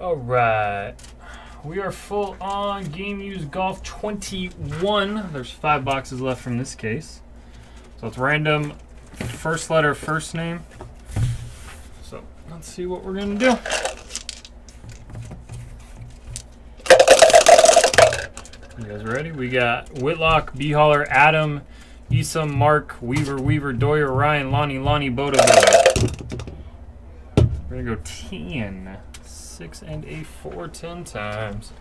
All right. We are full on Game Used Golf 21. There's five boxes left from this case. So it's random first letter, first name. So let's see what we're going to do. You guys ready? We got Whitlock, B Holler, Adam, Isam, Mark, Weaver, Weaver, Doyer, Ryan, Lonnie, Lonnie, Boda. We're gonna go 10. 6 and a 4 10 times.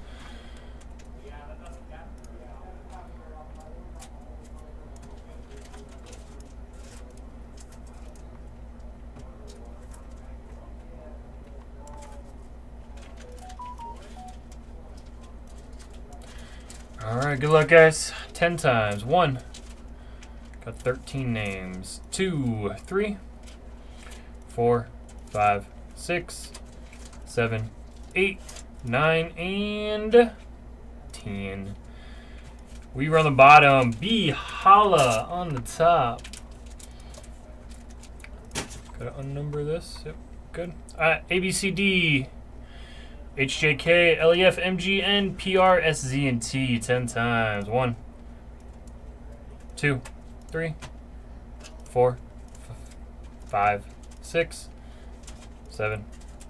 All right, good luck, guys. 10 times. One. Got 13 names. Two, three, four, five, six, seven, eight, nine, and 10. We were on the bottom. B Holla on the top. Gotta unnumber this. Yep, good. Uh, A, B, C, D, HJK, LEF, MGN, PR, SZ, and T 10 times. One, two, three, four, five, six, seven,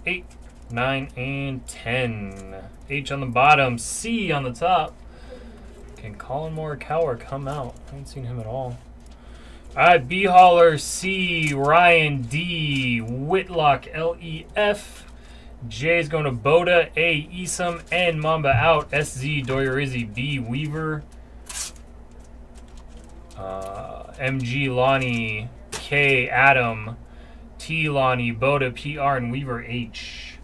eight, nine, and 10. H on the bottom, C on the top. Can Collin Morikawa come out? I haven't seen him at all. All right, B Holler, C, Ryan, D, Whitlock, L, E, F. J is going to Boda, A, Isam, N, Mamba out, SZ, Doyerizzi, B, Weaver, uh, MG, Lonnie, K, Adam, T, Lonnie, Boda, PR, and Weaver, H.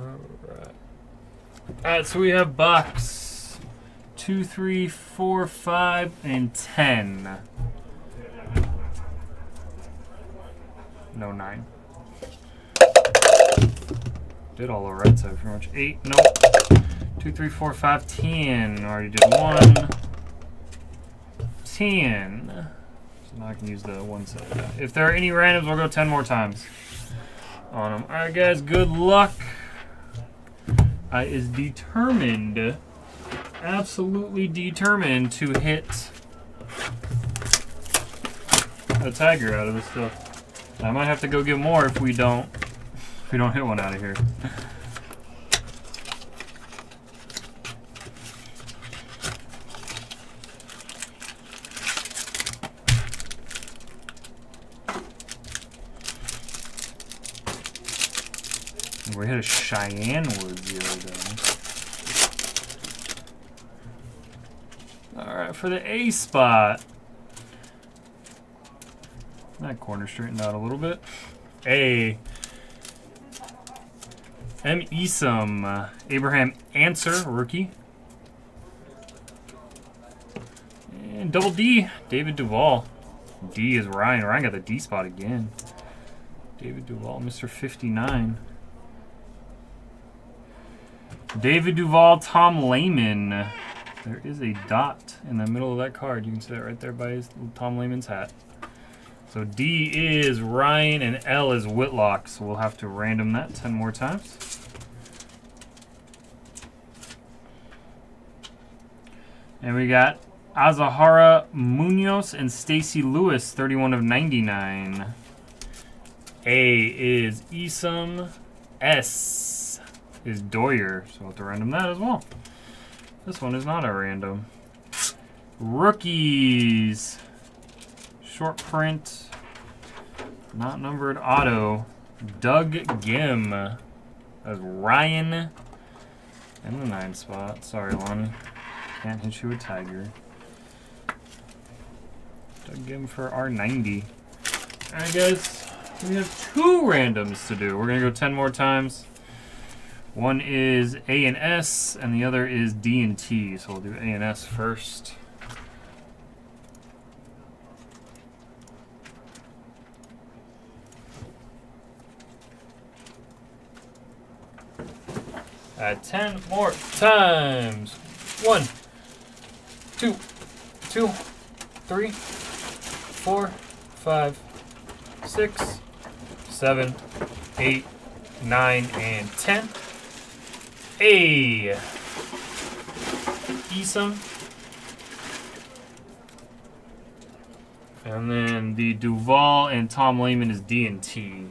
Alright. Alright, so we have box two, three, four, five, and ten. No nine. Did all the right side pretty much. Eight, nope. Two, three, four, five, ten. Already did one. Ten. So now I can use the one side. If there are any randoms, we'll go ten more times on them. Alright guys, good luck. I is determined, absolutely determined to hit a tiger out of this stuff. I might have to go get more if we don't, if we don't hit one out of here. We hit a Cheyenne Woods the other day. Alright, for the A spot. That corner straightened out a little bit. A. M. Esom. Uh, Abraham Ancer, rookie. And double D, David Duval. D is Ryan. Ryan got the D spot again. David Duval, Mr. 59. David Duval, Tom Lehman. There is a dot in the middle of that card. You can see that right there by his, Tom Lehman's hat. So D is Ryan and L is Whitlock. So we'll have to random that 10 more times. And we got Azahara Munoz and Stacy Lewis, 31 of 99. A is Isam. S is Doyer. So we'll have to random that as well. This one is not a random. Rookies. Short print. Not numbered auto. Doug Ghim. As Ryan. In the nine spot. Sorry, Lonnie. Can't hit you with Tiger. Doug Ghim for R90. Alright, guys. We have two randoms to do. We're gonna go ten more times. One is A and S, and the other is D and T. So we'll do A and S first. At ten more times. One, two, two, three, four, five, six, seven, eight, nine, and ten. A. Esom. And then the Duval and Tom Lehman is D and T.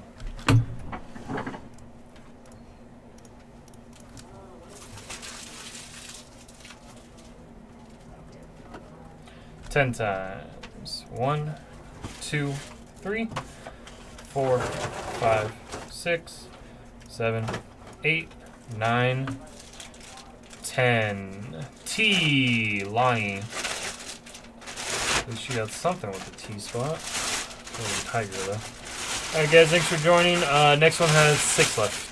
Ten times. One, two, three, four, five, six, seven, eight, nine, ten. T. Lonnie. At least you got something with the T spot. Oh, tiger though. Alright guys, thanks for joining. Uh, next one has six left.